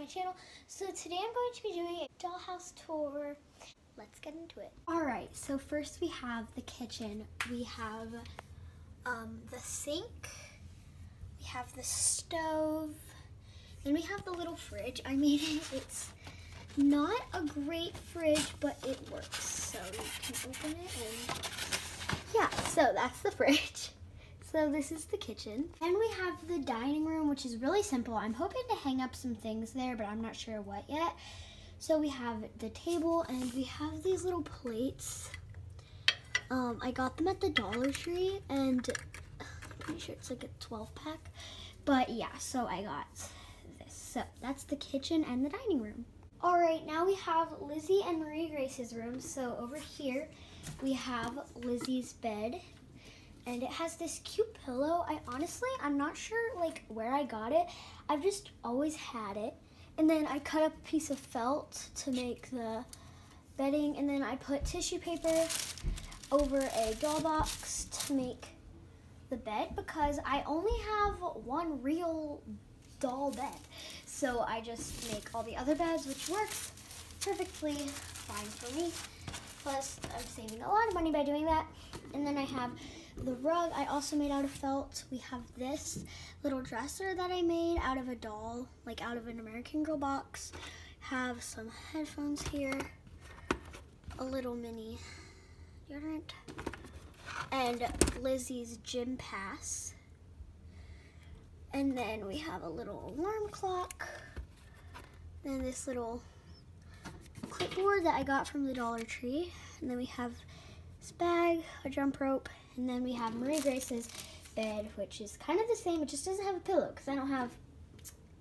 my channel. So today I'm going to be doing a dollhouse tour. Let's get into it. All right, so first we have the kitchen. We have um, the sink. We have the stove. Then we have the little fridge. I it. It's not a great fridge, but it works. So you can open it and yeah, so that's the fridge. So this is the kitchen. And we have the dining room, which is really simple. I'm hoping to hang up some things there, but I'm not sure what yet. So we have the table and we have these little plates. Um, I got them at the Dollar Tree and I'm pretty sure it's like a 12 pack. But yeah, so I got this. So that's the kitchen and the dining room. All right, now we have Lizzie and Marie Grace's room. So over here, we have Lizzie's bed and it has this cute pillow. I honestly, I'm not sure like where I got it. I've just always had it. And then I cut up a piece of felt to make the bedding and then I put tissue paper over a doll box to make the bed because I only have one real doll bed. So I just make all the other beds, which works perfectly fine for me. Plus, I'm saving a lot of money by doing that. And then I have the rug I also made out of felt. We have this little dresser that I made out of a doll, like out of an American Girl box. Have some headphones here, a little mini deodorant, and Lizzie's gym pass. And then we have a little alarm clock. Then this little clipboard that I got from the Dollar Tree. And then we have this bag, a jump rope, and then we have Marie Grace's bed, which is kind of the same. It just doesn't have a pillow because I don't have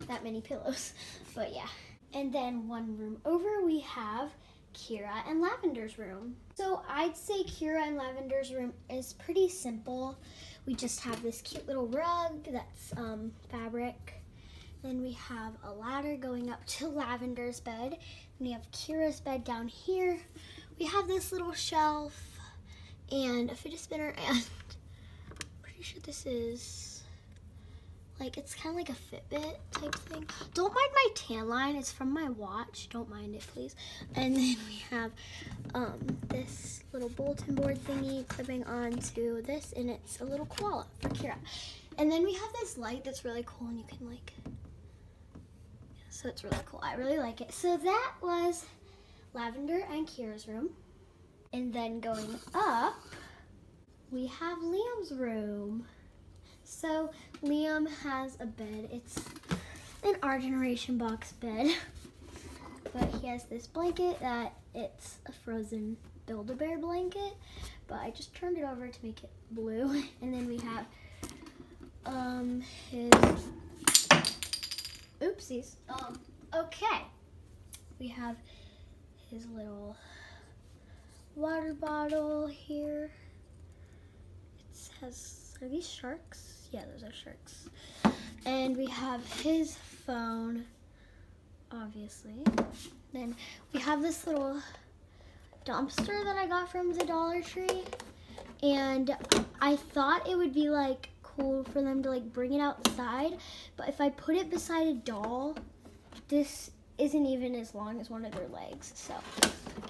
that many pillows. But yeah. And then one room over, we have Kira and Lavender's room. So I'd say Kira and Lavender's room is pretty simple. We just have this cute little rug that's um, fabric. Then we have a ladder going up to Lavender's bed. Then we have Kira's bed down here. We have this little shelf and a fidget spinner and I'm pretty sure this is like it's kind of like a Fitbit type thing. Don't mind my tan line, it's from my watch. Don't mind it please. And then we have um, this little bulletin board thingy clipping onto this and it's a little koala for Kira. And then we have this light that's really cool and you can like, so it's really cool. I really like it. So that was Lavender and Kira's room. And then going up, we have Liam's room. So Liam has a bed. It's an our generation box bed. But he has this blanket that it's a frozen Build-A-Bear blanket. But I just turned it over to make it blue. And then we have um, his, oopsies. Um, okay. We have his little water bottle here. It has, are these sharks? Yeah, those are sharks. And we have his phone, obviously. Then we have this little dumpster that I got from the Dollar Tree. And I thought it would be like cool for them to like bring it outside. But if I put it beside a doll, this isn't even as long as one of their legs. So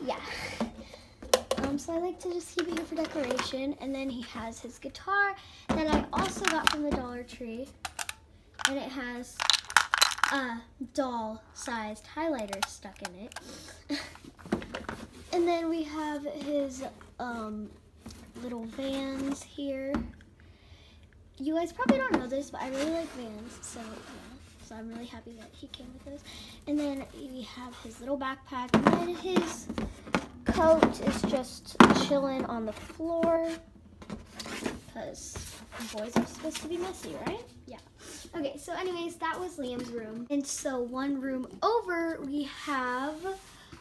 yeah. Um, so I like to just keep it here for decoration. And then he has his guitar that I also got from the Dollar Tree. And it has a doll-sized highlighter stuck in it. and then we have his um, little vans here. You guys probably don't know this, but I really like vans, so yeah. So I'm really happy that he came with those. And then we have his little backpack, and his coat is just chilling on the floor because boys are supposed to be messy, right? Yeah. Okay, so anyways, that was Liam's room. And so one room over, we have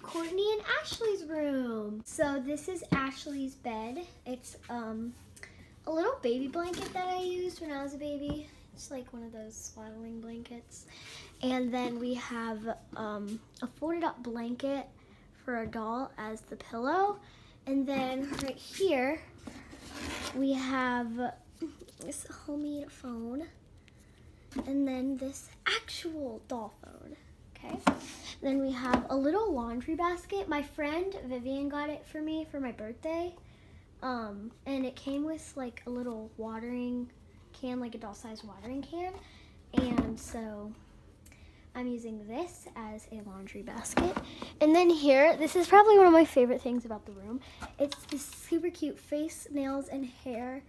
Courtney and Ashley's room. So this is Ashley's bed. It's um, a little baby blanket that I used when I was a baby. It's like one of those swaddling blankets. And then we have um, a folded up blanket for a doll as the pillow. And then right here, we have this homemade phone. And then this actual doll phone. Okay. Then we have a little laundry basket. My friend Vivian got it for me for my birthday. Um, and it came with like a little watering can, like a doll sized watering can. And so I'm using this as a laundry basket. And then here, this is probably one of my favorite things about the room. It's this super cute face, nails, and hair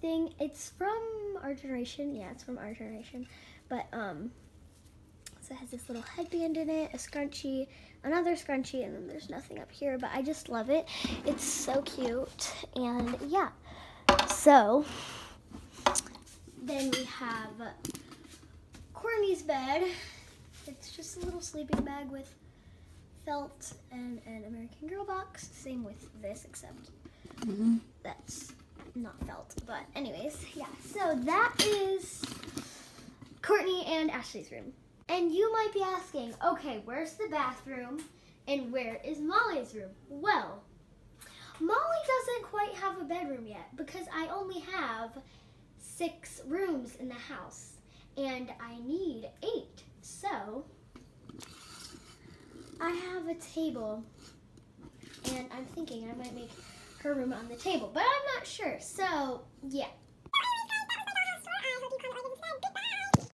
thing. It's from our generation. Yeah, it's from our generation. But, um, so it has this little headband in it, a scrunchie, another scrunchie, and then there's nothing up here. But I just love it. It's so cute. And yeah, so then we have Courtney's bed. It's just a little sleeping bag with felt and an American Girl box. Same with this, except mm-hmm. that's not felt. But anyways, yeah. So that is Courtney and Ashley's room. And you might be asking, okay, where's the bathroom and where is Molly's room? Well, Molly doesn't quite have a bedroom yet because I only have six rooms in the house and I need eight. So I have a table and I'm thinking I might make her room on the table, but I'm not sure. So yeah.